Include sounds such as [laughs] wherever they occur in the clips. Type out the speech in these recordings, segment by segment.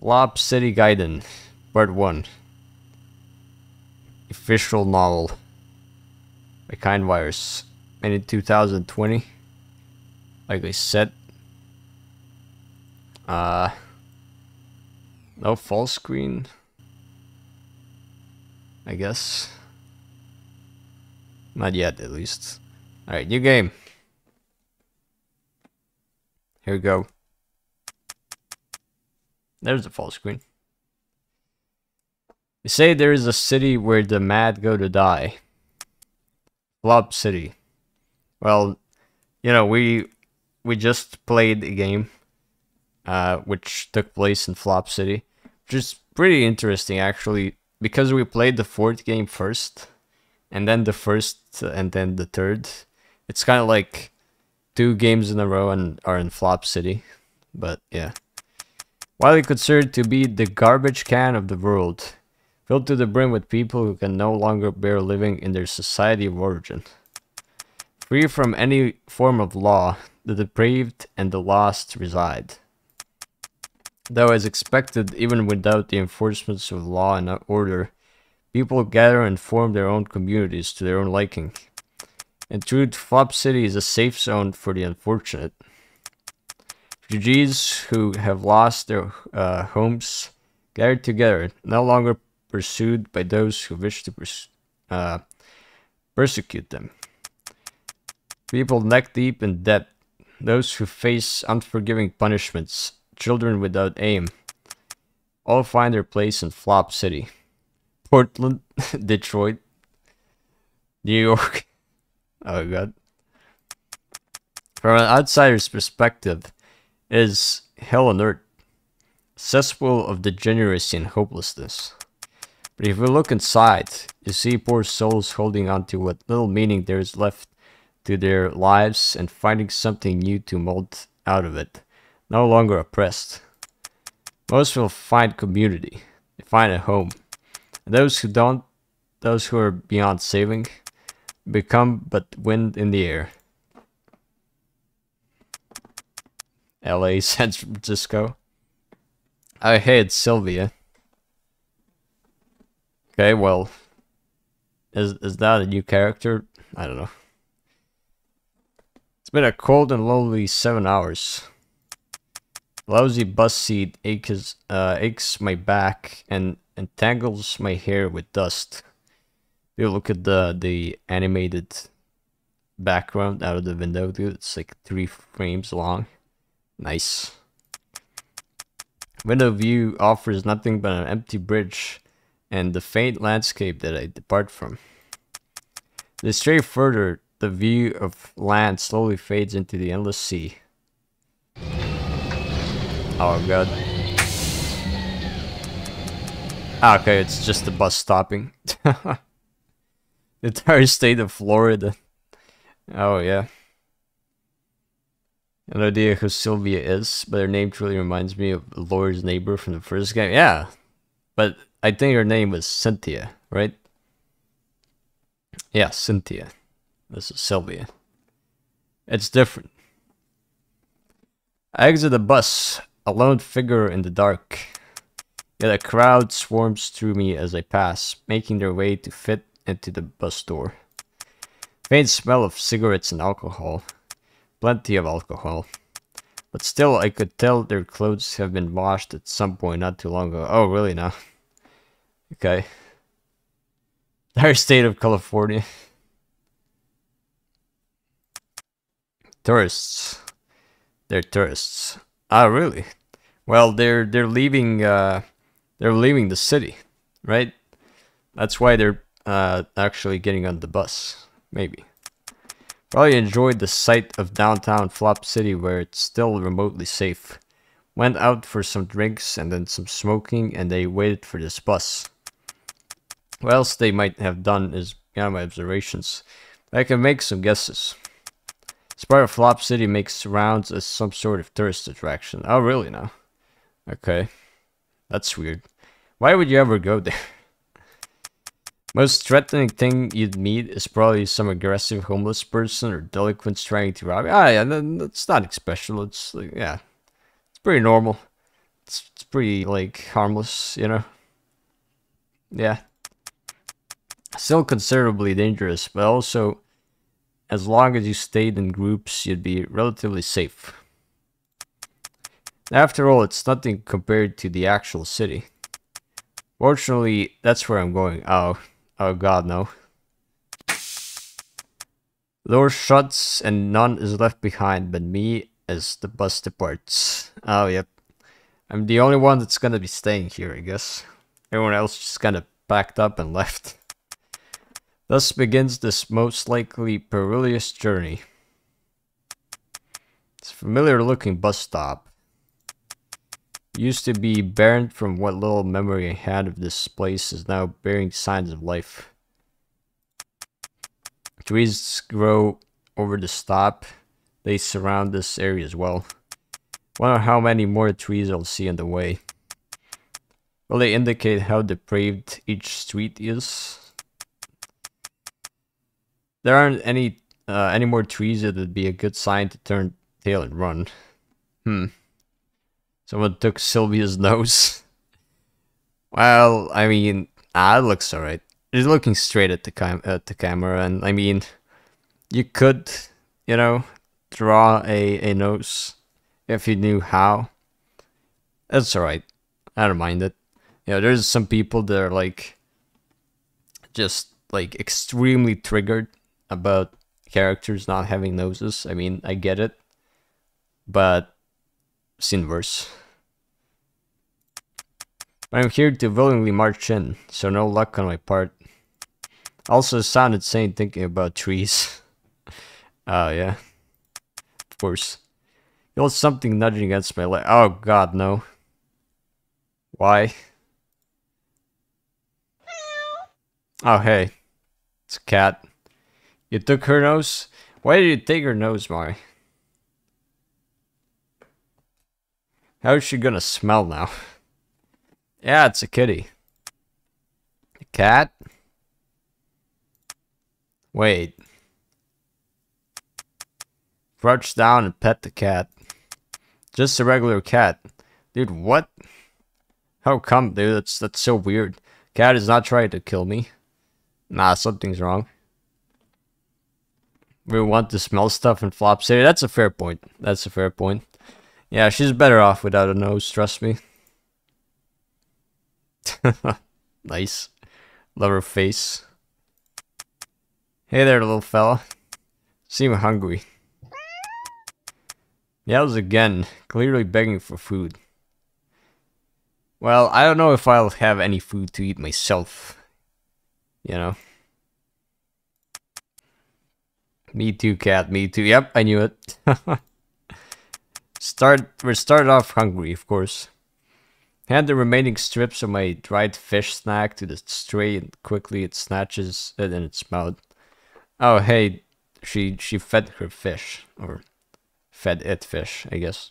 Flop City Gaiden, Part 1. Visual novel by Kind Virus. Made in 2020. Like I said. Uh, no full screen. I guess. Not yet, at least. Alright, new game. Here we go. There's the full screen. They say there is a city where the mad go to die. Flop City. Well, you know, we we just played a game uh, which took place in Flop City, which is pretty interesting actually because we played the fourth game first and then the first and then the third. It's kind of like two games in a row and are in Flop City. But yeah. Widely considered to be the garbage can of the world, filled to the brim with people who can no longer bear living in their society of origin. Free from any form of law, the depraved and the lost reside. Though as expected, even without the enforcements of law and order, people gather and form their own communities to their own liking. In truth, Flop City is a safe zone for the unfortunate. Refugees who have lost their uh, homes gathered together, no longer pursued by those who wish to pers uh, persecute them. People neck deep in debt, those who face unforgiving punishments, children without aim, all find their place in Flop City. Portland, [laughs] Detroit, New York. [laughs] Oh god. From an outsider's perspective, is hell on earth, cesspool of degeneracy and hopelessness. But if we look inside, you see poor souls holding on to what little meaning there is left to their lives and finding something new to mold out of it, no longer oppressed. Most will find community, they find a home. And those who don't, those who are beyond saving, become but wind in the air. LA, [laughs] San Francisco. Oh, hey, it's Sylvia. Okay, well, is is that a new character? I don't know. It's been a cold and lonely seven hours. Lousy bus seat aches, uh, aches my back and entangles my hair with dust. You look at the the animated background out of the window, dude. It's like three frames long. Nice. Window view offers nothing but an empty bridge and the faint landscape that I depart from. To stray further, the view of land slowly fades into the endless sea. Oh god. Ah, okay, it's just the bus stopping. [laughs] the entire state of Florida. Oh yeah. No idea who Sylvia is, but her name truly reminds me of Laura's neighbor from the first game. Yeah, but I think her name was Cynthia, right? Yeah, Cynthia. This is Sylvia. It's different. I exit the bus, a lone figure in the dark. Yet a crowd swarms through me as I pass, making their way to fit into the bus door. Faint smell of cigarettes and alcohol. Plenty of alcohol. But still, I could tell their clothes have been washed at some point not too long ago. Oh, really now? Okay. [laughs] Dire state of California. Tourists. They're tourists. Ah, really? Well, they're they're leaving. Uh, they're leaving the city, right? That's why they're uh, actually getting on the bus. Maybe. Probably enjoyed the sight of downtown Flop City where it's still remotely safe. Went out for some drinks and then some smoking and they waited for this bus. What else they might have done is beyond my observations. I can make some guesses. This part of Flop City makes rounds as some sort of tourist attraction. Oh, really now? Okay. That's weird. Why would you ever go there? [laughs] Most threatening thing you'd meet is probably some aggressive homeless person or delinquents trying to rob you. Ah, yeah, that's nothing special. It's like, yeah, it's pretty normal. It's, it's pretty, like, harmless, you know? Yeah. Still considerably dangerous, but also, as long as you stayed in groups, you'd be relatively safe. After all, it's nothing compared to the actual city. Fortunately, that's where I'm going. Oh, oh god, no. Door shuts and none is left behind but me as the bus departs. Oh, yep. I'm the only one that's gonna be staying here, I guess. Everyone else just kind of packed up and [laughs] left. Thus begins this most likely perilous journey. It's a familiar looking bus stop. Used to be barren from what little memory I had of this place is now bearing signs of life. Trees grow over the stop. They surround this area as well. Wonder how many more trees I'll see on the way. Will they indicate how depraved each street is? There aren't any uh, any more trees it would be a good sign to turn tail and run. Hmm. Someone took Sylvia's nose. well, I mean, ah, it looks alright. He's looking straight at the cam at the camera, and I mean, you could, you know, draw a a nose if you knew how. That's alright. I don't mind it. You know, there's some people that are like just like extremely triggered about characters not having noses. I mean, I get it, but seen worse. I'm here to willingly march in, so no luck on my part. Also sounded sane thinking about trees. Oh, [laughs] uh, yeah. Of course. Feel something nudging against my leg. Oh, God, no. Why? Oh, hey. It's a cat. You took her nose? Why did you take her nose, Mari? How is she gonna smell now? [laughs] yeah, it's a kitty. A cat? Wait. Crouch down and pet the cat. Just a regular cat. Dude, what? How come, dude? That's, that's so weird. Cat is not trying to kill me. Nah, something's wrong. We want to smell stuff in Flop City. That's a fair point. That's a fair point. Yeah, she's better off without a nose, trust me. [laughs] nice. Love her face. Hey there, little fella. Seem hungry. Yells again, clearly begging for food. Well, I don't know if I'll have any food to eat myself. You know? Me too, cat. Me too. Yep, I knew it. [laughs] Start. We're started off hungry, of course. Hand the remaining strips of my dried fish snack to the stray and quickly it snatches it in its mouth. Oh, hey, she she fed her fish. Or fed it fish, I guess.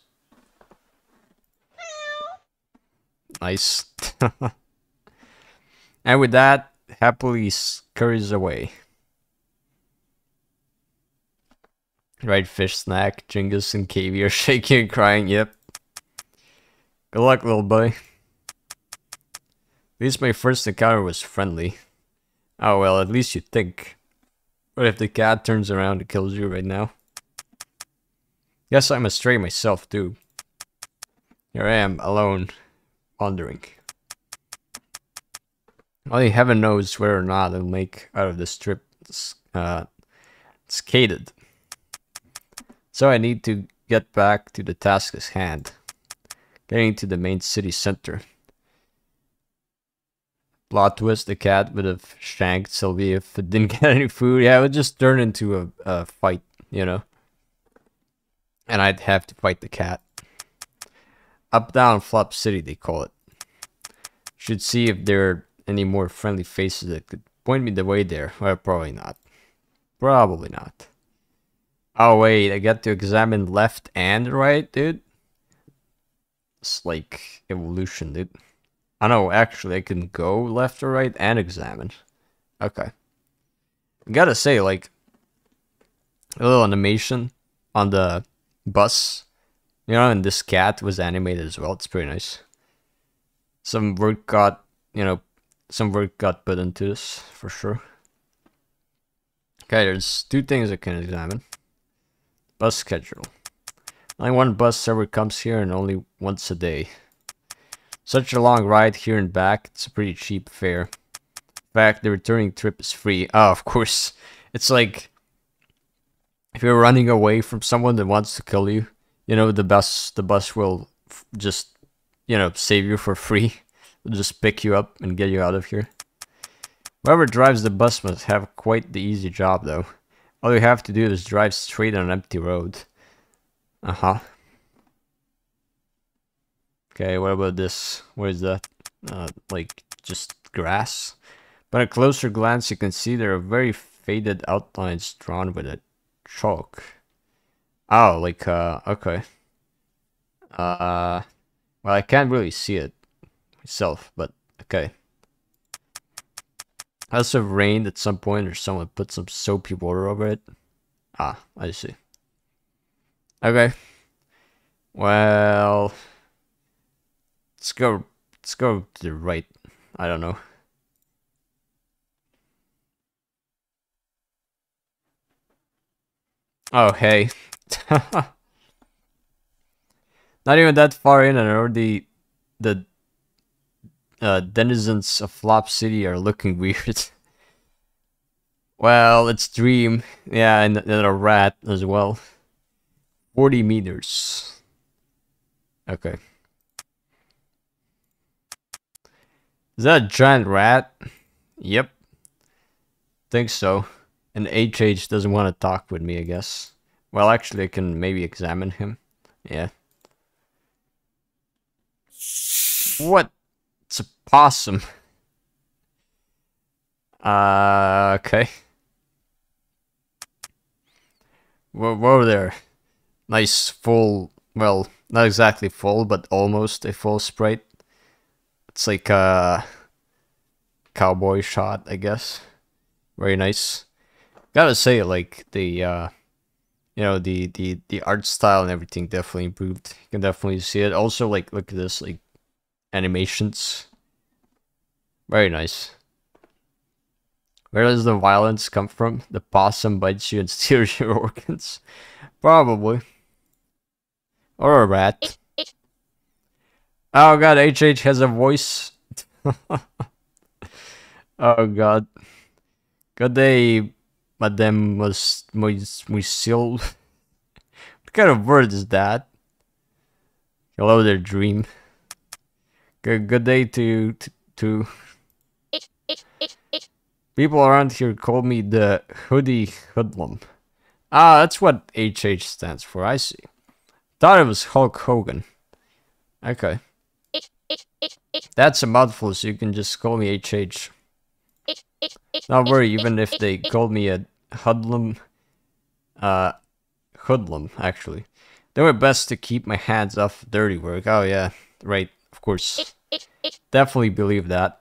Nice. [laughs] and with that, happily scurries away. Right fish snack, Jingus and are shaking and crying, yep. Good luck, little boy. At least my first encounter was friendly. Oh well, at least you think. What if the cat turns around and kills you right now? Guess I'm a stray myself too. Here I am, alone, wandering. Only heaven knows whether or not I'll make out of this trip uh, skated. So I need to get back to the task at hand. Getting to the main city center. Plot twist, the cat would have shanked Sylvie if it didn't [laughs] get any food. Yeah, it would just turn into a, a fight, you know? And I'd have to fight the cat. Up down Flop City, they call it. Should see if there are any more friendly faces that could point me the way there. Well, probably not. Probably not. Oh wait, I got to examine left and right, dude. It's like evolution, dude. I know, actually, I can go left or right and examine. Okay. I gotta say, like, a little animation on the bus. You know, and this cat was animated as well. It's pretty nice. some work got, you know, some work got put into this for sure. Okay, there's two things I can examine. Bus schedule. Only one bus ever comes here and only once a day. Such a long ride here and back, it's a pretty cheap fare. In fact, the returning trip is free. Oh, [laughs] of course. It's like if you're running away from someone that wants to kill you, you know, the bus the bus will just, you know, save you for free. [laughs] It'll just pick you up and get you out of here. Whoever drives the bus must have quite the easy job, though. All you have to do is drive straight on an empty road. Uh-huh. Okay, what about this? What is that? Uh, like, just grass? But a closer glance, you can see there are very faded outlines drawn with a chalk. Oh, like, uh, okay. Uh, well, I can't really see it myself, but okay. Must have rained at some point or someone put some soapy water over it. Ah, I see. Okay. Well, let's go, let's go to the right. I don't know. Oh, hey. [laughs] Not even that far in and already the uh, denizens of Flop City are looking [laughs] weird. well, it's Dream. Yeah, and, and a rat as well. 40 meters. Okay. Is that a giant rat? Yep. Think so. And HH doesn't want to talk with me, I guess. Well, actually, I can maybe examine him. Yeah. What? It's a possum. Uh, okay. Whoa, whoa there. Nice full, well, not exactly full, but almost a full sprite. It's like a cowboy shot, I guess. Very nice. Gotta say, like, the, uh, you know, the, the, the art style and everything definitely improved. You can definitely see it. Also, like, look at this, like, animations. Very nice. Where does the violence come from? The possum bites you and [laughs] steals your organs? Probably. Or a rat. Oh god, HH has a voice. [laughs] oh god. Good day, Madame Monsieur. what kind of word is that? Hello there, dream. Good, good day to, to, to People around here call me the hoodie hoodlum. Ah, that's what HH stands for, I see. Thought it was Hulk Hogan. Okay. That's a mouthful, so you can just call me HH. Not worry, even if they call me a hoodlum, uh, hoodlum, actually. Do my best to keep my hands off dirty work. Oh yeah, right, of course. Definitely believe that.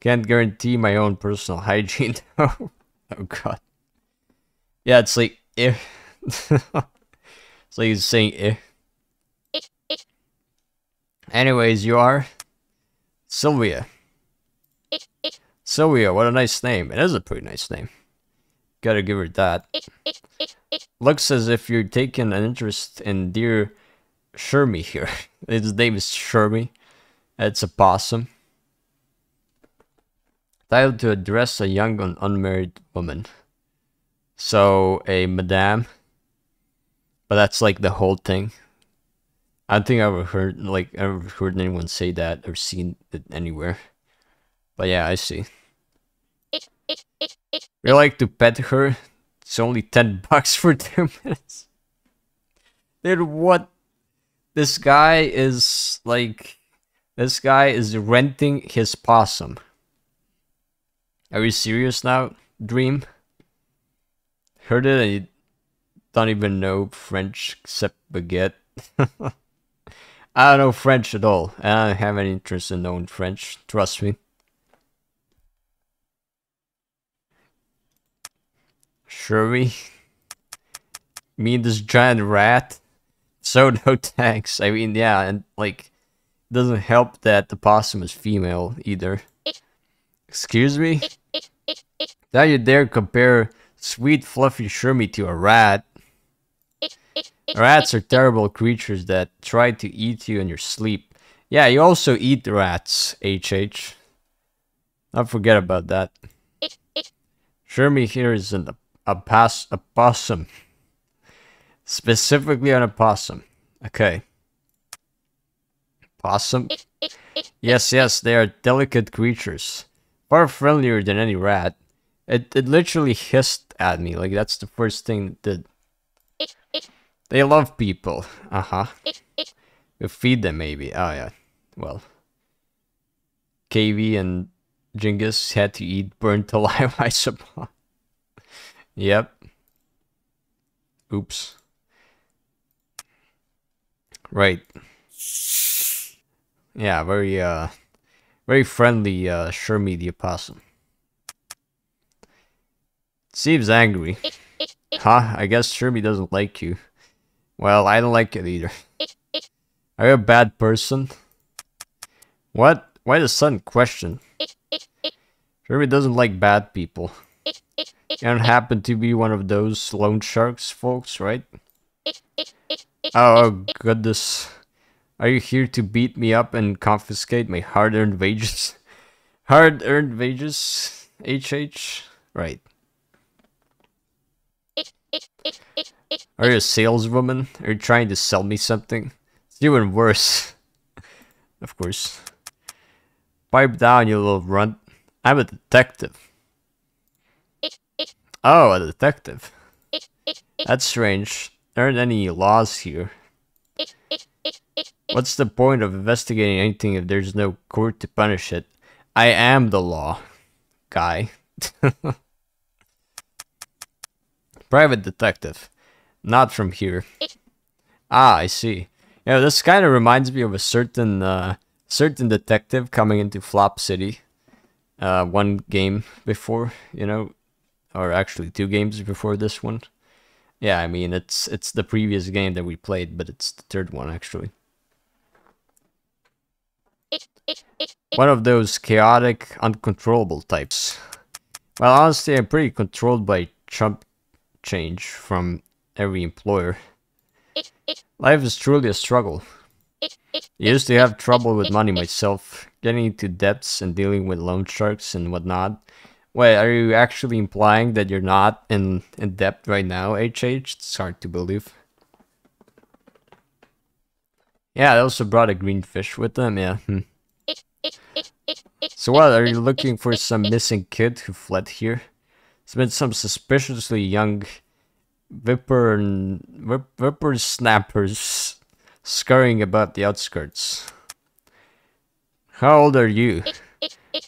Can't guarantee my own personal [laughs] hygiene. though. oh god. Yeah, it's like if eh. [laughs] it's like he's saying if. Anyways, you are Sylvia. Sylvia, what a nice name. It is a pretty nice name. Gotta give her that. Looks as if you're taking an interest in dear Shermy here. [laughs] His name is Shermy. It's a possum. Titled to address a young and unmarried woman. So, a madame. But that's like the whole thing. I don't think I've ever heard like ever heard anyone say that or seen it anywhere. But yeah, I see. We like to pet her. It's only 10 [laughs] bucks for 2 minutes. Dude, what? This guy is like... This guy is renting his possum. Are you serious now, Dream? Heard it and you don't even know French except baguette. [laughs] I don't know French at all. I don't have any interest in knowing French. Trust me. Sherry? Me and this giant rat? So [laughs] no thanks. I mean, yeah, and like, Doesn't help that the possum is female either. Excuse me? Now you dare compare sweet fluffy Shermie to a rat. Rats are terrible creatures that try to eat you in your sleep. Yeah, you also eat rats, HH. Don't forget about that. Shermie here is an, a, pass, a possum. Specifically on a possum. Okay. Possum? Yes, yes, they are delicate creatures. Far friendlier than any rat. It, it literally hissed at me, like that's the first thing it did. They love people. Uh-huh. You feed them maybe. Oh yeah. Well. KV and Genghis had to eat burnt [laughs] alive, I suppose. yep. Oops. Right. Yeah, very uh very friendly uh Shermie the opossum. Seems angry. Huh? I guess Shermie doesn't like you. Well, I don't like it either. Are you a bad person? What? Why the sudden question? Shermie doesn't like bad people. You don't happen to be one of those loan sharks folks, right? Oh, oh [laughs] goodness. Are you here to beat me up and confiscate my hard-earned wages? [laughs] Hard-earned wages? HH? Right. Are you a saleswoman? Are you trying to sell me something? It's even worse. [laughs] of course. Pipe down, you little runt. I'm a detective. Oh, a detective. That's strange. There aren't any laws here. What's the point of investigating anything if there's no court to punish it? I am the law, guy. [laughs] Private detective. Not from here. Ah, I see. Yeah, this kind of reminds me of a certain uh, certain detective coming into Flop City. Uh, one game before, you know, or actually two games before this one. Yeah, I mean it's it's the previous game that we played, but it's the third one actually. One of those chaotic, uncontrollable types. Well, honestly, I'm pretty controlled by chump change from every employer. Life is truly a struggle. I used to have trouble with money myself, getting into debts and dealing with loan sharks and whatnot. Wait, are you actually implying that you're not in, in debt right now, HH? It's hard to believe. Yeah, they also brought a green fish with them, yeah. Hmm. So what, are you looking for some missing kid who fled here? There's been some suspiciously young whipper and whip, snappers scurrying about the outskirts. How old are you?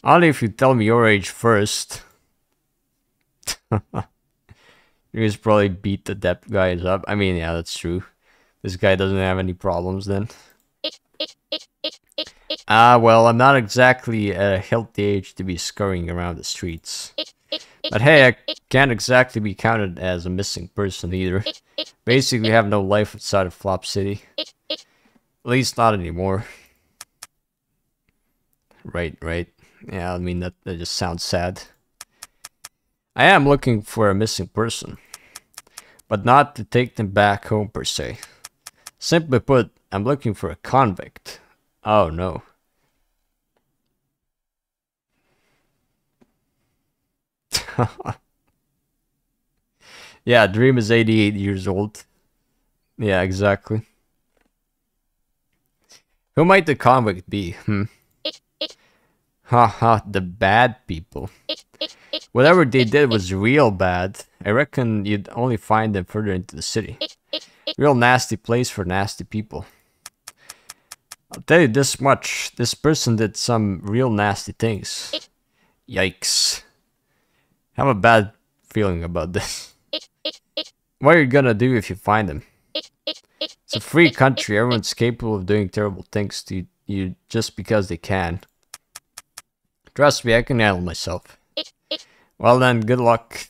Only if you tell me your age first. [laughs] you just probably beat the depth guys up. I mean, yeah, that's true. This guy doesn't have any problems then. Ah, uh, well, I'm not exactly a healthy age to be scurrying around the streets. But hey, I can't exactly be counted as a missing person either. Basically have no life outside of Flop City. At least not anymore. Right, right. Yeah, I mean, that, that just sounds sad. I am looking for a missing person. But not to take them back home per se. Simply put, I'm looking for a convict. Oh no. [laughs] yeah, Dream is 88 years old. Yeah, exactly. Who might the convict be? Hmm. Haha, the bad people. Whatever they did was real bad. I reckon you'd only find them further into the city. Real nasty place for nasty people. I'll tell you this much. This person did some real nasty things. Yikes I have a bad feeling about this. What are you gonna do if you find them? It's a free country, everyone's capable of doing terrible things to you just because they can. Trust me, I can handle myself. Well then, good luck.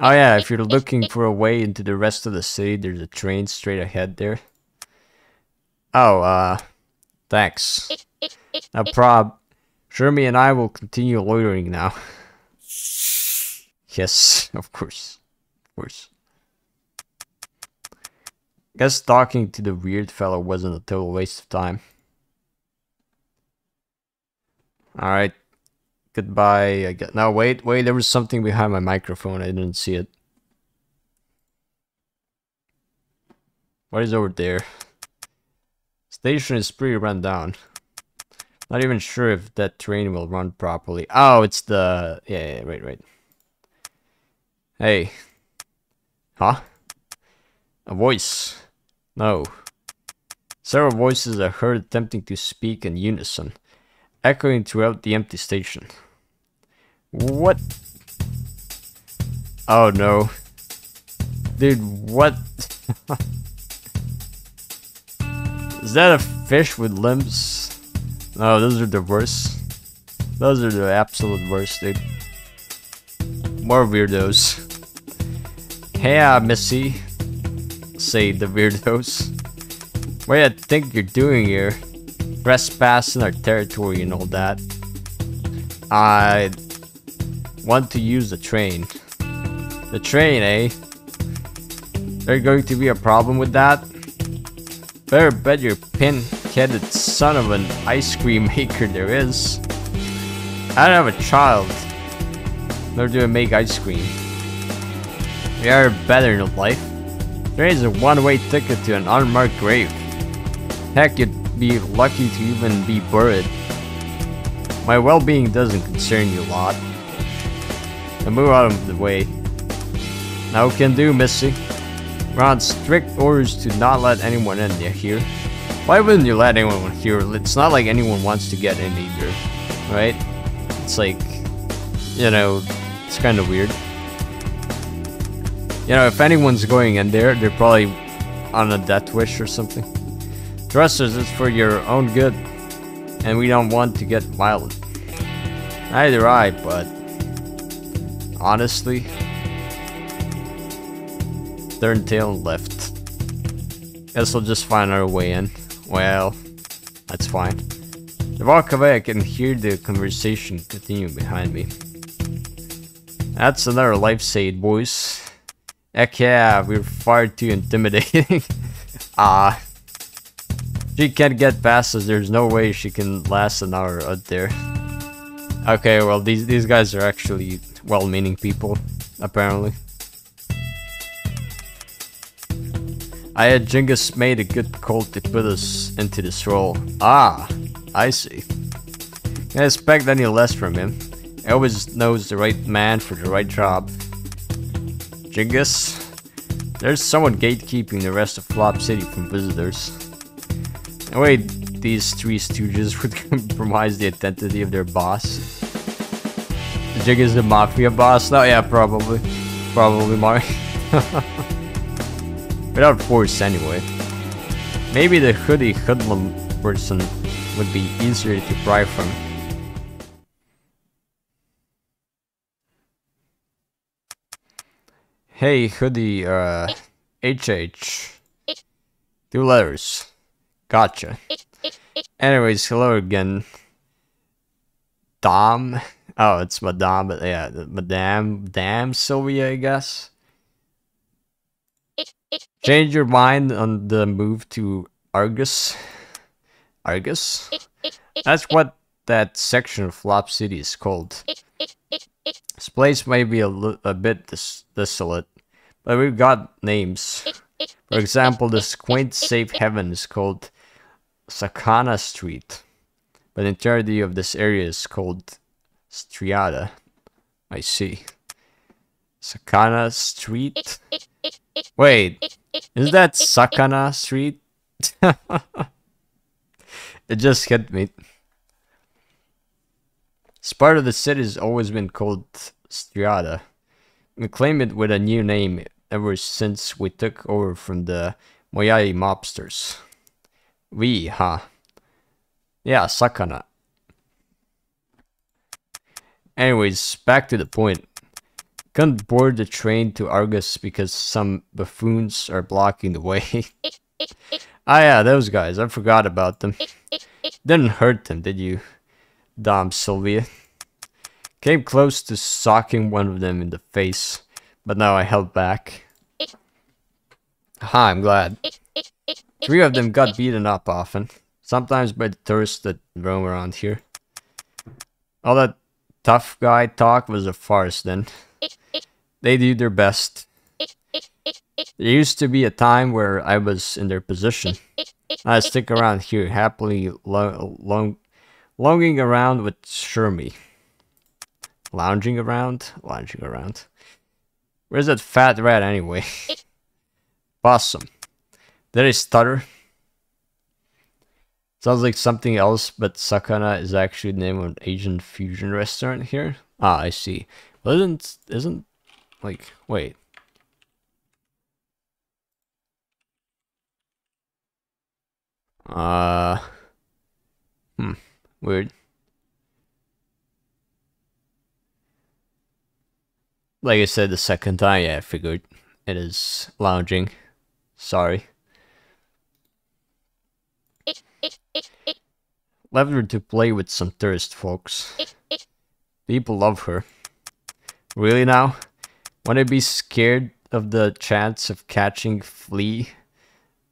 Oh yeah, if you're looking for a way into the rest of the city, there's a train straight ahead there. Oh, uh, thanks. No prob. Jeremy and I will continue loitering now. [laughs] yes, of course. Of course. Guess talking to the weird fellow wasn't a total waste of time. Alright. Goodbye. I get no wait, wait, there was something behind my microphone. I didn't see it. What is over there? Station is pretty run down. Not even sure if that train will run properly. Oh, it's the... Yeah, yeah, right, right. Hey. Huh? A voice. No. Several voices are heard attempting to speak in unison, echoing throughout the empty station. What? Oh no. Dude, what? [laughs] Is that a fish with limbs? No, those are the worst. Those are the absolute worst, dude. More weirdos. Hey, uh, Missy. Say the weirdos. What do you think you're doing here? Trespassing our territory and all that. I want to use the train. The train, eh? There's going to be a problem with that? Better bet your pin-headed son of an ice cream [laughs] maker there is. I don't have a child. Nor do I make ice cream. We are better in life. There is a one-way ticket to an unmarked grave. Heck, you'd be lucky to even be buried. My well-being doesn't concern you a lot. Now move out of the way. Now can do, Missy. We're on strict orders to not let anyone in here. Why wouldn't you let anyone in here? It's not like anyone wants to get in either, right? It's like, you know, it's kind of weird. You know, if anyone's going in there, they're probably on a death wish or something. Trust us, it's for your own good. And we don't want to get violent. Neither I, but... Honestly, turn tail left. Guess we'll just find our way in. Well, that's fine. I walk away, I can hear the conversation continue behind me. That's another life saved, boys. Heck yeah, we're far too intimidating. [laughs] Ah. uh, she can't get past us, there's no way she can last an hour out there. Okay, well, these, these guys are actually well-meaning people, apparently. I had Genghis made a good call to put us into this role. Ah, I see. Can't expect any less from him. He always knows the right man for the right job. Genghis, there's someone gatekeeping the rest of Flop City from visitors. Way these three stooges would [laughs] compromise the identity of their boss. Jig is the mafia boss? No, yeah, probably. Probably, Mark. [laughs] Without force, anyway. Maybe the hoodie hoodlum person would be easier to pry from. Hey, hoodie, uh, HH. Two letters. Gotcha. Anyways, hello again. Dom. Oh, it's Madame, but yeah, Madame, Damn Sylvia, I guess. Change your mind on the move to Argus. Argus? That's what that section of Flop City is called. This place may be a, a bit dis desolate, but we've got names. For example, this quaint safe haven is called Sakana Street, but the entirety of this area is called Striata. I see. Sakana Street? Wait, is that Sakana Street? [laughs] it just hit me. This part of the city has always been called Striata. We claim it with a new name ever since we took over from the Moyai mobsters. We, huh? Yeah, Sakana. Anyways, back to the point. Couldn't board the train to Argus because some buffoons are blocking the way. [laughs] Ah yeah, those guys. I forgot about them. Didn't hurt them, did you? Dom Sylvia. Came close to socking one of them in the face, but now I held back. Ha, I'm glad. Three of them got beaten up often, sometimes by the tourists that roam around here. All that tough guy talk was a farce then. They do their best. There used to be a time where I was in their position. I stick around here happily lo long longing around with Shermie. Lounging around? Lounging around. Where's that fat rat anyway? Possum. Did I stutter? Sounds like something else, but Sakana is actually the name of an Asian fusion restaurant here. Ah, I see. Well, isn't, isn't, like, wait. Uh, hmm, weird. Like I said the second time, yeah, I figured it is lounging. Sorry. Left her to play with some tourist folks. People love her. Really now? Wanna be scared of the chance of catching flea?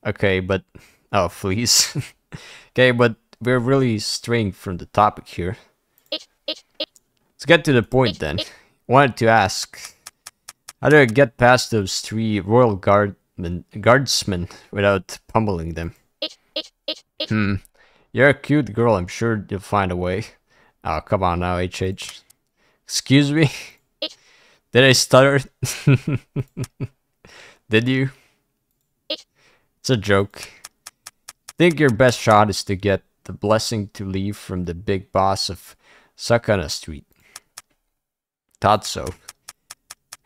Okay, but... Oh, fleas. [laughs] okay, but we're really straying from the topic here. Let's get to the point then. Wanted to ask, how do I get past those three royal guardmen, guardsmen without pummeling them? Hmm. You're a cute girl, I'm sure you'll find a way. [laughs] Oh, come on now, HH. Excuse me? [laughs] Did I stutter? [laughs] Did you? It's a joke. Think your best shot is to get the blessing to leave from the big boss of Sakana Street. Thought so.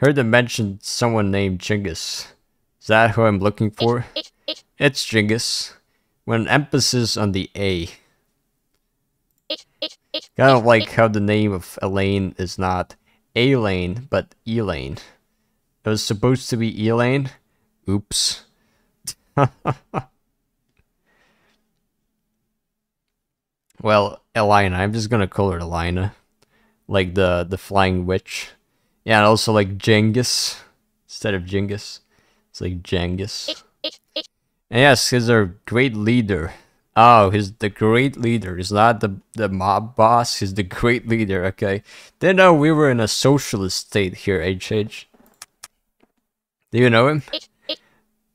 Heard them mention someone named Genghis. Is that who I'm looking for? It's Genghis. With an emphasis on the A. Kind of like how the name of Elaine is not Elaine, but Elaine. It was supposed to be Elaine? Oops. [laughs] well, Elina. I'm just gonna call her Elina like the the flying witch. Yeah, and also like Genghis instead of Genghis. It's like Genghis. Yes, he's our great leader. Oh, he's the great leader. He's not the the mob boss. He's the great leader. Okay. Didn't know we were in a socialist state here, HH. Do you know him?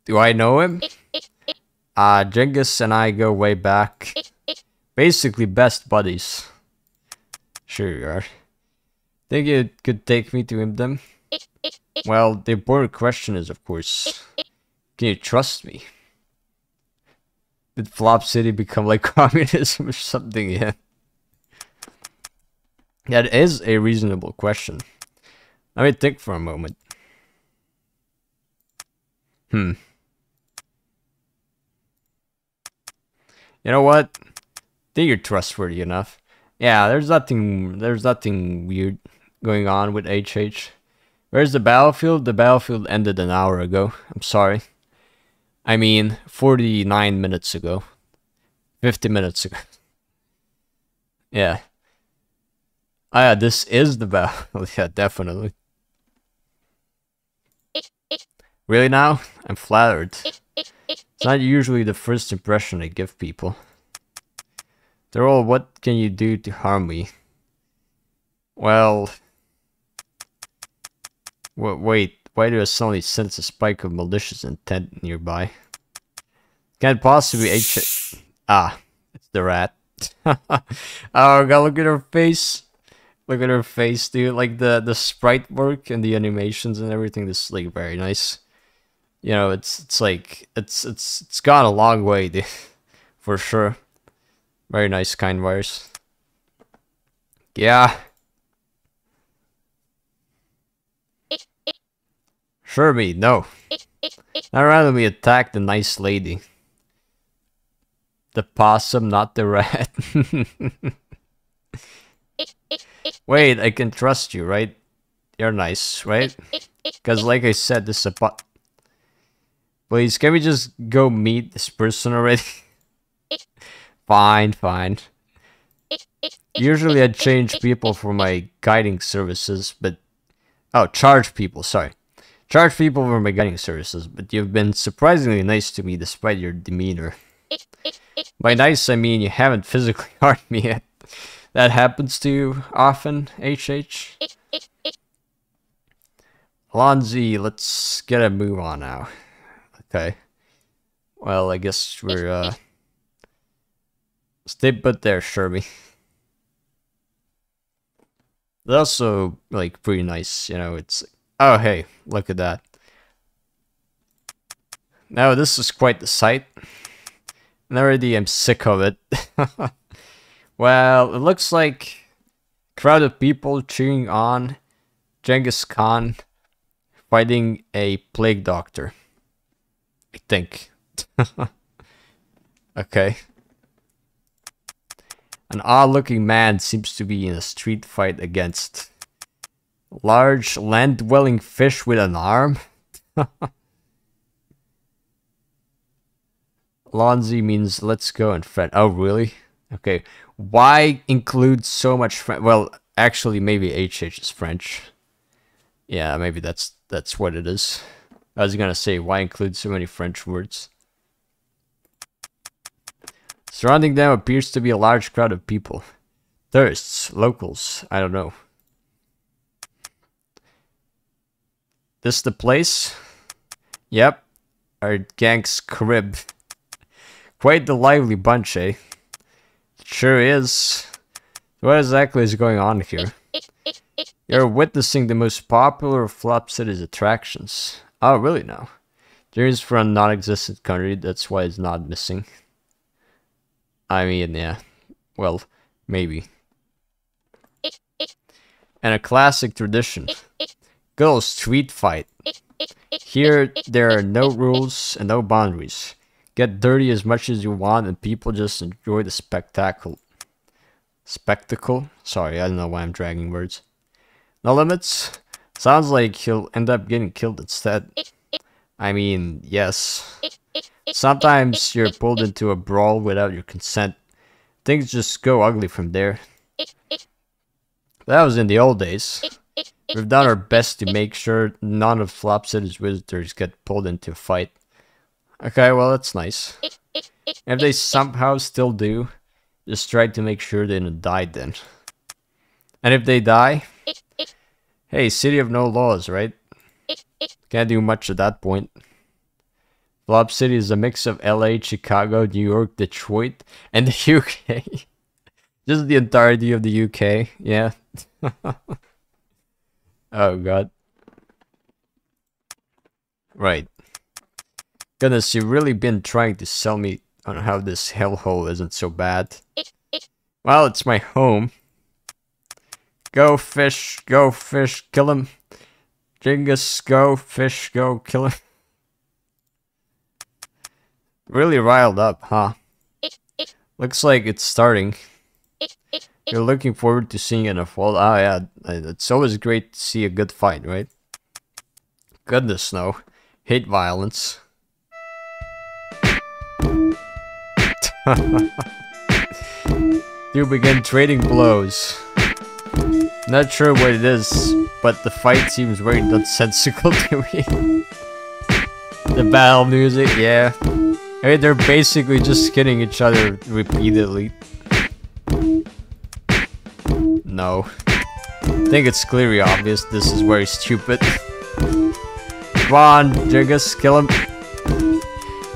Do I know him? Uh, Genghis and I go way back. Basically best buddies. Sure you are. Think you could take me to him then? Well, the important question is, of course, can you trust me? Did Flop City become like [laughs] communism or something Yeah. That is a reasonable question. Let me think for a moment. Hmm. You know what? think you're trustworthy enough. Yeah, there's nothing there's nothing weird going on with HH. Where's the battlefield? The battlefield ended an hour ago. I'm sorry. I mean, 49 minutes ago. 50 minutes ago. [laughs] yeah. Ah, yeah, this is the battle. [laughs] yeah, definitely. Really now? I'm flattered. It's not usually the first impression I give people. They're all, what can you do to harm me? Well, wait, why do I suddenly sense a spike of malicious intent nearby? Can't possibly H- Ah, it's the rat. [laughs] oh, God, look at her face. Look at her face, dude. Like, the, the sprite work and the animations and everything this is, like, very nice. You know, it's, it's like, it's, it's, it's gone a long way, dude. [laughs] For sure. Very nice, Kind Virus. Yeah. Shermie, no. I'd rather we attack the nice lady. The possum, not the rat. [laughs] Wait, I can trust you, right? You're nice, right? Because like I said, this is a but. Please, can we just go meet this person already? [laughs] fine, fine. Usually I change people for my guiding services, but... Oh, charge people, sorry. Charge people for my guiding services, but you've been surprisingly nice to me despite your demeanor. By nice, I mean you haven't physically [laughs] harmed me yet. That happens to you often, HH? Lonzy, let's get a move on now. Okay. Well, I guess we're, uh... Stay put there, Sherby. They're also, like, pretty nice, you know, it's... Oh, hey, look at that. Now, this is quite the sight. And already I'm sick of it. [laughs] well, it looks like crowd of people cheering on Genghis Khan fighting a plague doctor. I think. [laughs] okay. An odd-looking man seems to be in a street fight against large land-dwelling fish with an arm. [laughs] Lonzy means let's go and friend. Oh, really? Okay. Why include so much French? Well, actually, maybe HH is French. Yeah, maybe that's that's what it is. I was gonna say, why include so many French words? Surrounding them appears to be a large crowd of people. Thirsts, locals, I don't know. This the place? Yep, our gang's crib. Quite the lively bunch, eh? Sure is. What exactly is going on here? You're witnessing the most popular of Flop City's attractions. Oh, really now? Dreams for a non-existent country, that's why it's not missing. I mean, yeah. Well, maybe. And a classic tradition. Good old street fight. Here, there are no rules and no boundaries. Get dirty as much as you want and people just enjoy the spectacle. Spectacle? Sorry, I don't know why I'm dragging words. No limits? Sounds like he'll end up getting killed instead. I mean, yes. Sometimes you're pulled into a brawl without your consent. Things just go ugly from there. That was in the old days. We've done our best to make sure none of Flop City's visitors get pulled into a fight. Okay, well that's nice. If they somehow still do, just try to make sure they don't die then. And if they die, hey, city of no laws, right? Can't do much at that point. Flop City is a mix of LA, Chicago, New York, Detroit, and the [laughs] UK. Just the entirety of the UK, yeah. [laughs] oh god. Right. Goodness, you've really been trying to sell me on how this hellhole isn't so bad. Well, it's my home. Go fish, go fish, kill him. Genghis, go fish, go kill him. Really riled up, huh? Looks like it's starting. You're looking forward to seeing it unfold. Ah, yeah, it's always great to see a good fight, right? Goodness, no. Hate violence. [laughs] you begin trading blows. Not sure what it is, but the fight seems very nonsensical [laughs] to me. the battle music, yeah. I mean, they're basically just hitting each other repeatedly. No. I think it's clearly obvious this is very stupid. Come on, Jigus, kill him.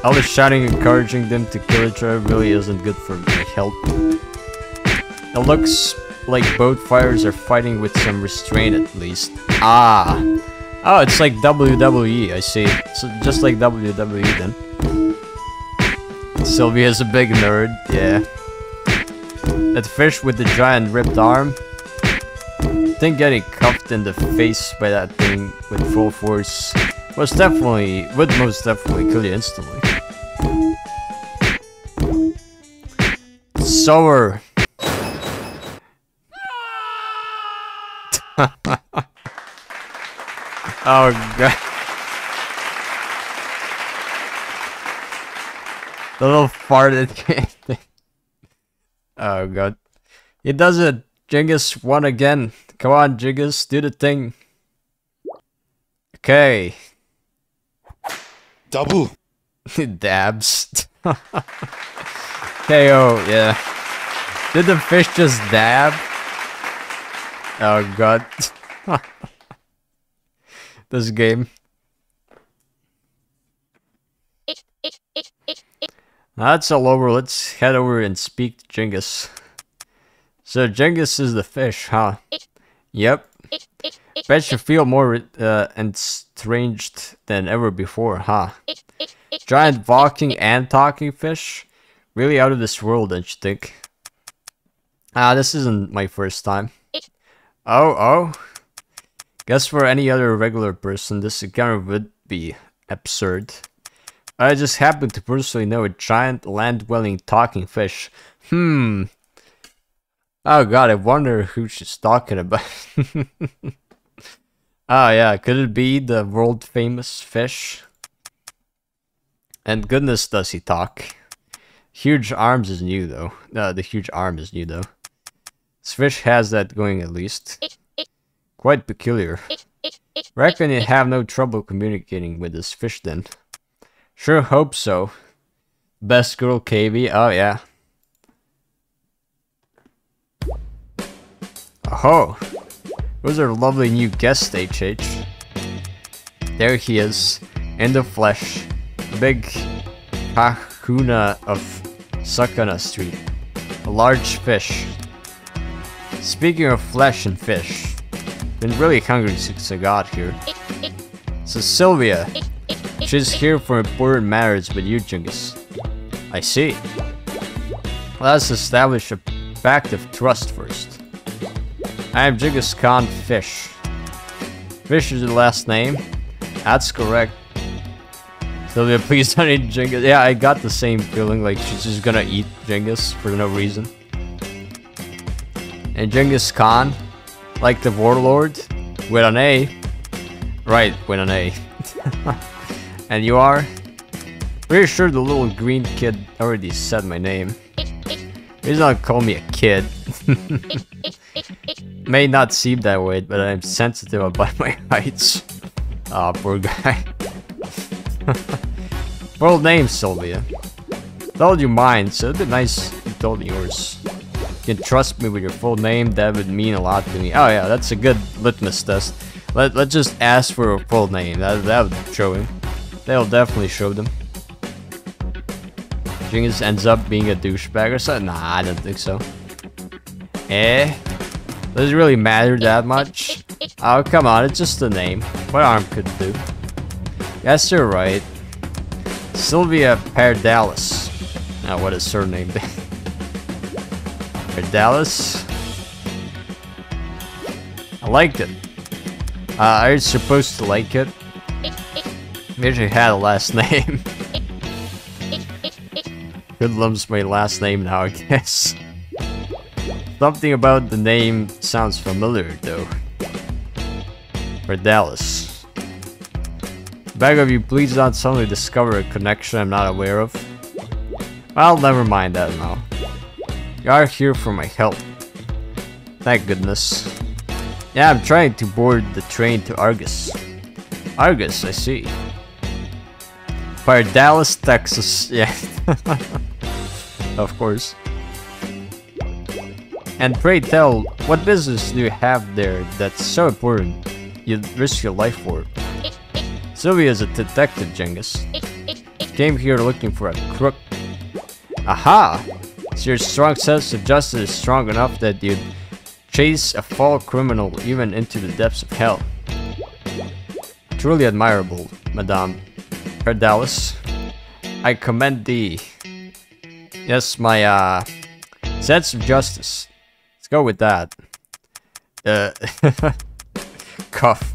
All the shouting encouraging them to kill each other really isn't good for my health. It looks like both fighters are fighting with some restraint at least. Ah! Oh, it's like WWE, I see. So just like WWE then. Sylvia's a big nerd, yeah. That fish with the giant ripped arm. Think getting cuffed in the face by that thing with full force was definitely, would most definitely kill you instantly. Sour. [laughs] oh god. the little farted [laughs] thing. Oh god. He does it. Jingus won again. Come on, Jingus, do the thing. Okay. Double. [laughs] Dabs. [laughs] KO, yeah. Did the fish just dab? Oh god. [laughs] this game. That's all over. Let's head over and speak to Jingus. So Jingus is the fish, huh? Yep. Bet you feel more uh, estranged than ever before, huh? Giant walking and talking fish? Really out of this world, don't you think? Ah, this isn't my first time. Oh, oh. Guess for any other regular person, this encounter would be absurd. I just happen to personally know a giant land-dwelling talking fish. Hmm. Oh god, I wonder who she's talking about. [laughs] oh yeah, could it be the world-famous fish? And goodness does he talk. Huge arms is new though. Uh, the huge arm is new though. This fish has that going at least. Quite peculiar. Reckon you have no trouble communicating with this fish then. Sure hope so. Best girl KB, oh yeah. Oh, Who's our lovely new guest, HH? There he is, in the flesh. Big kahuna of Sakana Street. A large fish. Speaking of flesh and fish, been really hungry since I got here. So Sylvia, She's here for important matters with you, Jingus. I see. Let's establish a pact of trust first. I am Jingus Khan Fish. Fish is your last name? That's correct. Sylvia, [laughs] please don't eat Jingus. Yeah, I got the same feeling like she's just gonna eat Jingus for no reason. And Genghis Khan, like the warlord, with an A. Right, with an A. [laughs] And you are? Pretty sure the little green kid already said my name. [laughs] He's not call me a kid. May not seem that way, but I'm sensitive about my [laughs] heights. Ah, oh, poor guy. [laughs] Full name, Sylvia. Told you mine, so it'd be nice you told yours. You can trust me with your full name, that would mean a lot to me. Oh yeah, that's a good litmus test. Let, let's just ask for a full name, that, that would show him. They'll definitely show them. Jingus ends up being a douchebag or something? Nah, I don't think so. Eh? Does it really matter that much? [laughs] Oh, come on, it's just a name. What arm could do? Yes, you're right. Sylvia Pardalis. Now, oh, what is her name? [laughs] Pardalis? I liked it. Uh, are you supposed to like it? [laughs] Usually had a last name. Hoodlum's my last name now, I guess. Something about the name sounds familiar, though. For Dallas. Beg of you, please don't suddenly discover a connection I'm not aware of. Well, never mind that now. You are here for my help. Thank goodness. Yeah, I'm trying to board the train to Argus. Argus, I see. Dallas, Texas. [laughs] Yeah. of course. And pray tell, what business do you have there that's so important you'd risk your life for? Sylvia is a detective, Genghis. Came here looking for a crook. Aha! So your strong sense of justice is strong enough that you'd chase a fall criminal even into the depths of hell. Truly admirable, Madame Dallas. I commend thee. Yes, my uh, sense of justice. Let's go with that. Uh, [laughs] cuff.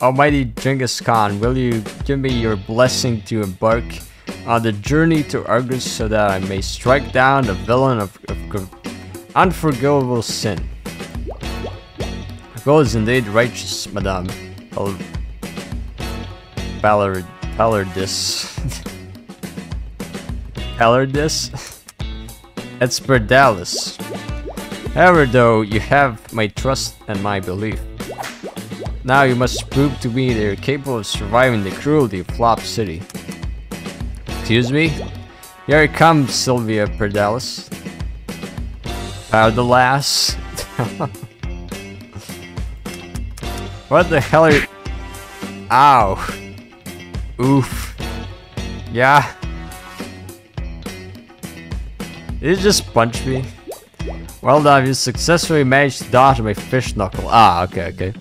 Almighty Genghis Khan, will you give me your blessing to embark on the journey to Argus so that I may strike down the villain of, of unforgivable sin? goal is indeed righteous, Madame. Ballard. Ballard repeller this? [laughs] it's Perdalis. However though, you have my trust and my belief. Now you must prove to me that you're capable of surviving the cruelty of Flop City. Excuse me? Here it comes, Sylvia Perdalis. Powderlass. [laughs] what the hell are you... Ow. Oof. Yeah. Did you just punch me? Well done, you successfully managed to dodge my fish knuckle. Ah, okay, okay.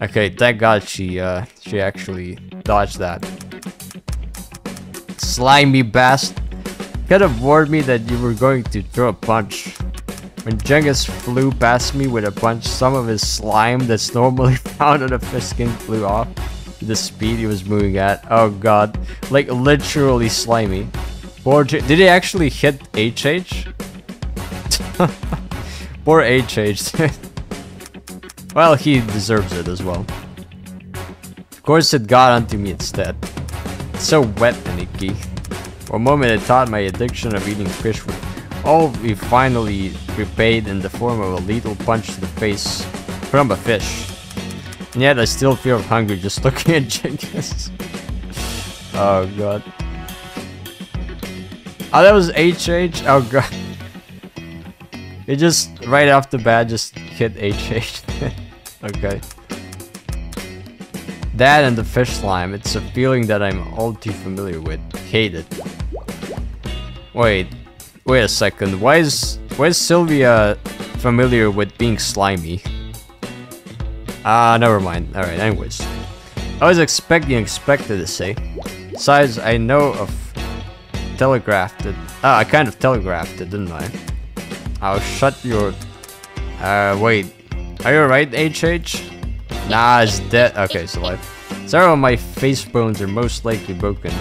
Okay, thank god she, uh, she actually dodged that. Slimy bastard. Could have warned me that you were going to throw a punch. When Jengus flew past me with a punch, some of his slime that's normally [laughs] found on a fish skin flew off the speed he was moving at. Oh god. Like literally slimy. Did he actually hit HH? [laughs] Poor HH. [laughs] well, he deserves it as well. Of course it got onto me instead. It's so wet and icky. For a moment I thought my addiction of eating fish would all be finally repaid in the form of a lethal punch to the face from a fish. And yet I still feel hungry just [laughs] looking at Jenkins. oh god. Oh, that was HH? Oh god. It just, right off the bat, just hit HH. [laughs] okay. That and the fish slime, it's a feeling that I'm all too familiar with. Hate it. Wait, wait a second. Why is, why is Sylvia familiar with being slimy? Ah, uh, never mind. Alright, anyways. I was expecting expected to say. Besides, I know of telegraphed it. Ah, I kind of telegraphed it, didn't I? I'll shut your... Uh, wait. Are you alright, HH? Nah, it's dead. Okay, it's alive. Several of my face bones are most likely broken.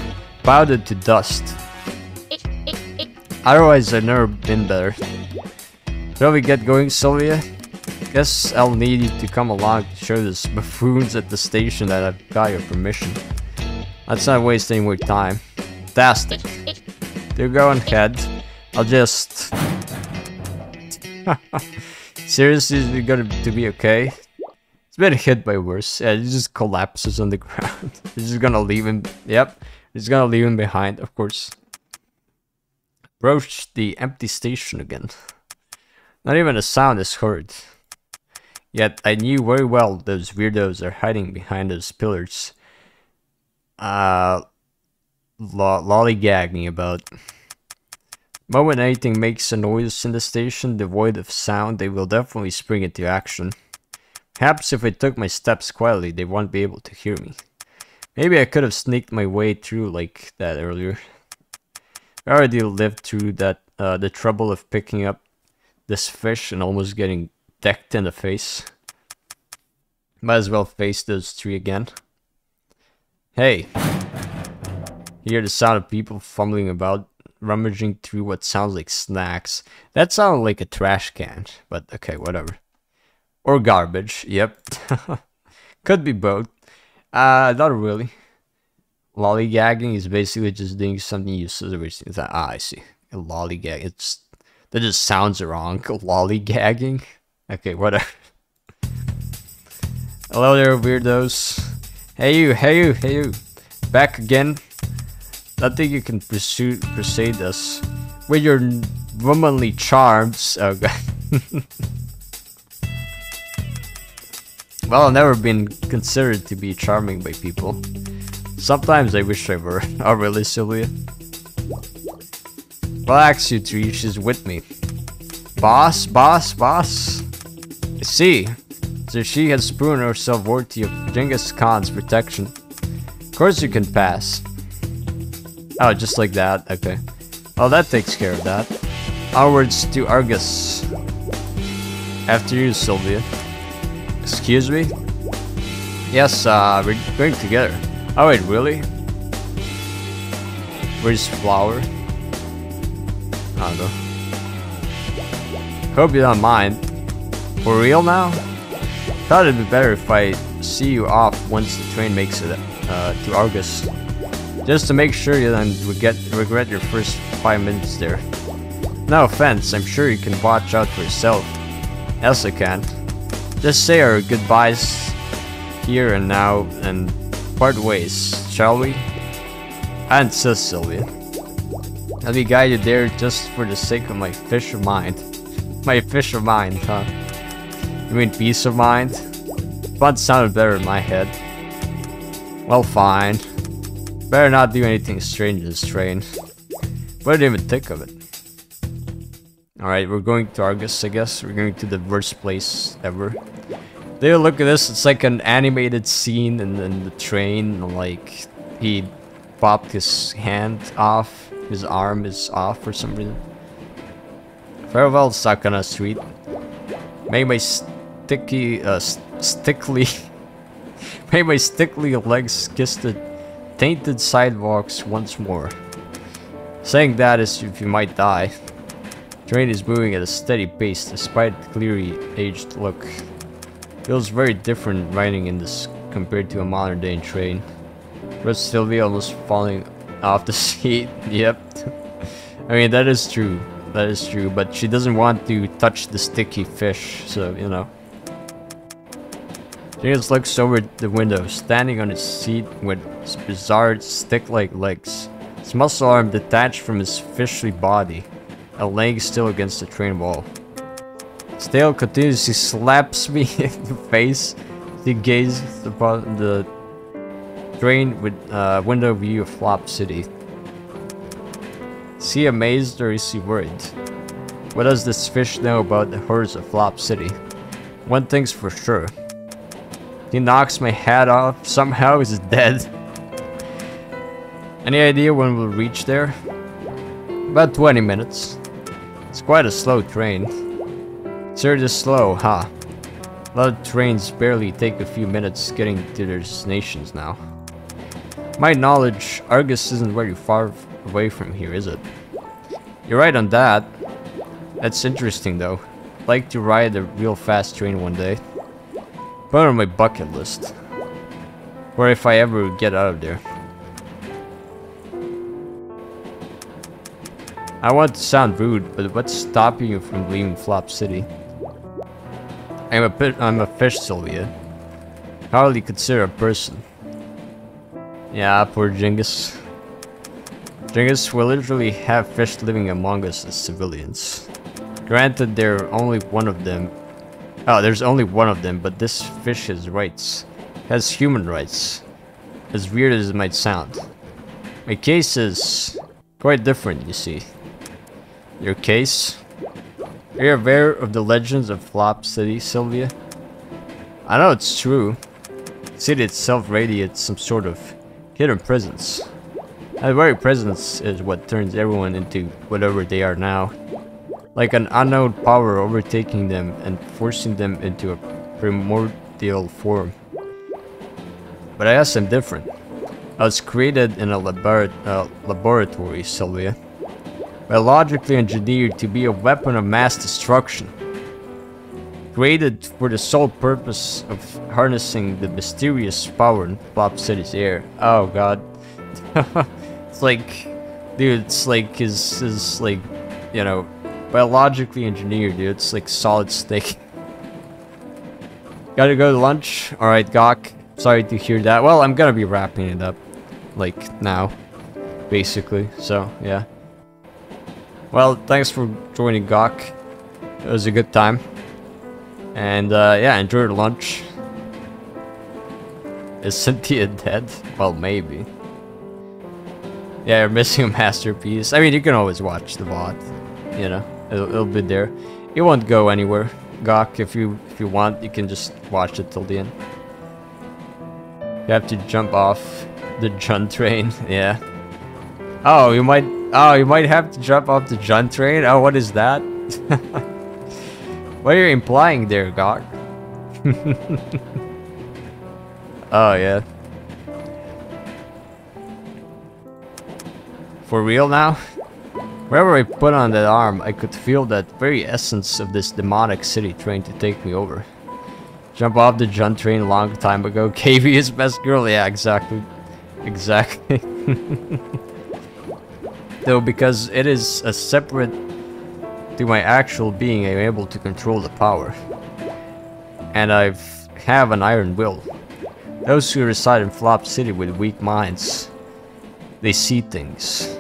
Powdered to dust. Otherwise, I've never been better. Shall we get going, Sylvia? Guess I'll need you to come along to show the buffoons at the station that I've got your permission. Let's not waste any more time. Fantastic. Do go ahead. I'll just... [laughs] Seriously, is it going to be okay? It's been hit by worse. Yeah, it just collapses on the [laughs] ground. It's just gonna leave him... Yep. It's gonna leave him behind, of course. Approach the empty station again. Not even a sound is heard. Yet I knew very well those weirdos are hiding behind those pillars. Uh, lo lollygagging about. Moment anything makes a noise in the station devoid of sound, they will definitely spring into action. Perhaps if I took my steps quietly, they won't be able to hear me. Maybe I could have sneaked my way through like that earlier. I already lived through that, uh, the trouble of picking up this fish and almost getting decked in the face. Might as well face those three again. Hey. Hear the sound of people fumbling about, rummaging through what sounds like snacks. That sounded like a trash can, but okay, whatever. Or garbage, yep. [laughs] Could be both. Uh, not really. Lollygagging is basically just doing something useless. Ah, I see. A lollygag. It's that just sounds wrong. [laughs] Lollygagging. Okay, whatever. Hello there, weirdos. Hey you, hey you, hey you. Back again. Nothing you can pursue, persuade us with your womanly charms. Oh [laughs] god. well, I've never been considered to be charming by people. Sometimes I wish I were. [laughs] Oh really, Sylvia? Relax, you three. She's with me. Boss, boss, boss. I see. So she has proven herself worthy of Genghis Khan's protection. Of course you can pass. Oh, just like that? Okay. Oh, that takes care of that. Onwards to Argus. After you, Sylvia. Excuse me? Yes, uh, we're going together. Oh wait, really? Where's Flower? I don't know. Hope you don't mind. For real now? Thought it'd be better if I see you off once the train makes it uh, to Argus. Just to make sure you don't regret, regret your first five minutes there. No offense, I'm sure you can watch out for yourself. I can. Just say our goodbyes here and now and part ways, shall we? And insist, Sylvia. I'll be guided there just for the sake of my fish of mind. [laughs] My fish of mind, huh? You mean peace of mind? But sounded better in my head. Well, fine. Better not do anything strange in this train. What did I even think of it? Alright, we're going to Argus, I guess. We're going to the worst place ever. Dude, look at this. It's like an animated scene in, in the train. Like, he popped his hand off. His arm is off for some reason. Farewell, Sakana Street. May my sticky, uh, st stickly... [laughs] may my stickly legs kiss the tainted sidewalks once more. Saying that is if you might die. Train is moving at a steady pace despite the clearly aged look. Feels very different riding in this compared to a modern day train. But Sylvia almost falling off the [laughs] seat. Yep. I mean that is true. That is true, but she doesn't want to touch the sticky fish, so you know. James looks over the window, standing on his seat with his bizarre stick-like legs. His muscle arm detached from his fishy body a leg still against the train wall. Stale continuously slaps me [laughs] in the face. He gazes upon the train with uh, window view of Flop City. Is he amazed or is he worried? What does this fish know about the horrors of Flop City? One thing's for sure. He knocks my head off, somehow he's dead. Any idea when we'll reach there? About 20 minutes. It's quite a slow train. Sir, this slow, huh? A lot of trains barely take a few minutes getting to their destinations now. My knowledge, Argus isn't very far away from here, is it? You're right on that. That's interesting though. I'd like to ride a real fast train one day. Put on my bucket list. Or if I ever get out of there. I want to sound rude, but what's stopping you from leaving Flop City? I'm a I'm a fish, Sylvia. Hardly consider a person. Yeah, poor Genghis. Genghis will literally have fish living among us as civilians. Granted, there are only one of them. Oh, there's only one of them, but this fish has rights. Has human rights. As weird as it might sound. My case is quite different, you see. Your case? Are you aware of the legends of Flop City, Sylvia? I know it's true. The city itself radiates some sort of hidden presence. That very presence is what turns everyone into whatever they are now. Like an unknown power overtaking them and forcing them into a primordial form. But I guess I'm different. I was created in a labor uh, laboratory, Sylvia biologically engineered to be a weapon of mass destruction. Created for the sole purpose of harnessing the mysterious power in Flop City's air. Oh god. [laughs] it's like, dude, it's like his, his like, you know, biologically engineered, dude. It's like solid steak. [laughs] Gotta go to lunch. Alright, Gawk. Sorry to hear that. Well, I'm gonna be wrapping it up, like, now, basically. So, yeah. Well, thanks for joining Gawk. It was a good time. And uh, yeah, enjoy your lunch. Is Cynthia [laughs] dead? Well, maybe. Yeah, you're missing a masterpiece. I mean, you can always watch the VOD. You know, it'll, it'll be there. It won't go anywhere. Gawk, if you if you want, you can just watch it till the end. You have to jump off the [laughs] Jun train. Yeah. Oh, you might Oh, you might have to jump off the Jun train? Oh, what is that? [laughs] what are you implying there, Gawk? [laughs] oh, yeah. For real now? Wherever I put on that arm, I could feel that very essence of this demonic city trying to take me over. Jump off the Jun train a long time ago. [laughs] KV is best girl. Yeah, exactly. Exactly. Though because it is a separate to my actual being, I'm able to control the power. And I have an iron will. Those who reside in Flop City with weak minds, they see things.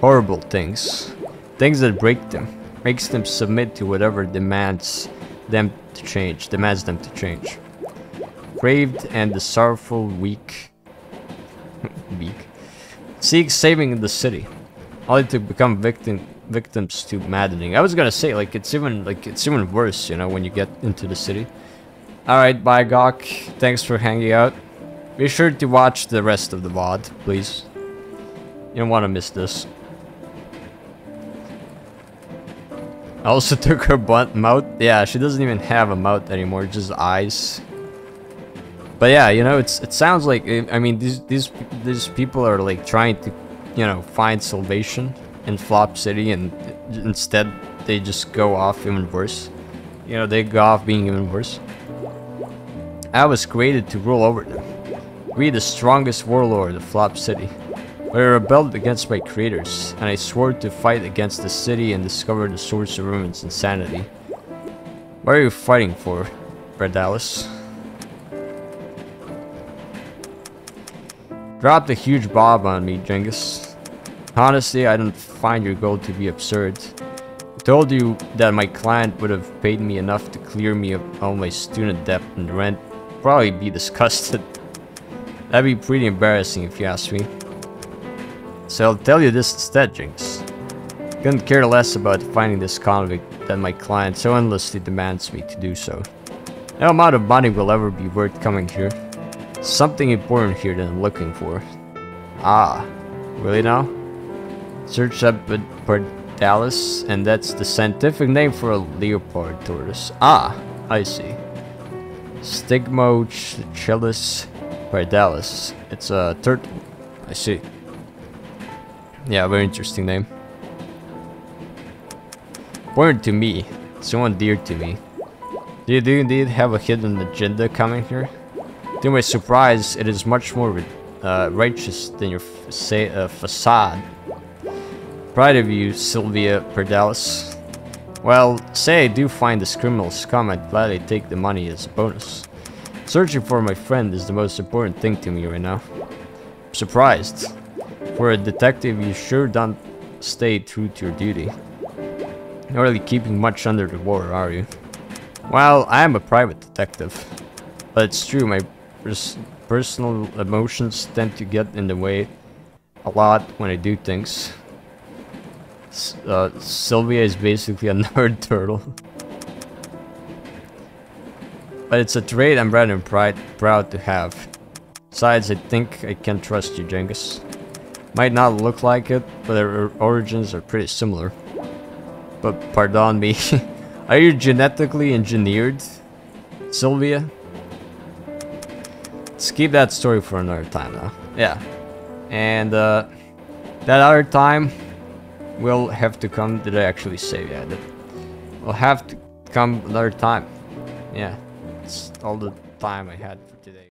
Horrible things. Things that break them. Makes them submit to whatever demands them to change. Demands them to change. Craved and the sorrowful weak. [laughs] weak. Seek saving the city. Only to become victim victims to maddening. I was gonna say like it's even like it's even worse, you know, when you get into the city. Alright, bye Gawk. Thanks for hanging out. Be sure to watch the rest of the VOD, please. You don't want to miss this. I also [laughs] took her butt mouth. Yeah, she doesn't even have a mouth anymore, just eyes. But yeah, you know, it's it sounds like I mean these these these people are like trying to, you know, find salvation in Flop City, and instead they just go off even worse. You know, they go off being even worse. I was created to rule over them. We the strongest warlord of Flop City. But I rebelled against my creators, and I swore to fight against the city and discover the source of ruin's insanity. What are you fighting for, Bredalis? Drop the huge bob on me, Genghis. Honestly, I don't find your goal to be absurd. I told you that my client would have paid me enough to clear me of all my student debt and rent. Probably be disgusted. [laughs] That'd be pretty embarrassing if you ask me. So I'll tell you this instead, Jinx. Couldn't care less about finding this convict that my client so endlessly demands me to do so. No amount of money will ever be worth coming here. Something important here that I'm looking for. Ah, really now? Search up Pardalis, and that's the scientific name for a leopard tortoise. Ah, I see. Stigmochelys pardalis. It's a turtle. I see. Yeah, very interesting name. Important to me. Someone dear to me. Do you, do indeed have a hidden agenda coming here? To my surprise, it is much more uh, righteous than your say, uh, facade. Proud of you, Sylvia Perdalis. Well, say I do find this criminal scum, I'd gladly take the money as a bonus. Searching for my friend is the most important thing to me right now. Surprised. For a detective, you sure don't stay true to your duty. Not really keeping much under the water, are you? Well, I am a private detective. But it's true, my pers personal emotions tend to get in the way a lot when I do things. Uh, Sylvia is basically a [laughs] nerd turtle. but it's a trait I'm rather pride, proud to have. Besides, I think I can trust you, Genghis. Might not look like it, but their origins are pretty similar. But pardon me, [laughs] are you genetically engineered, Sylvia? Let's keep that story for another time though. Yeah. And uh, that other time will have to come. Did I actually say yeah? That will have to come another time. Yeah. It's all the time I had.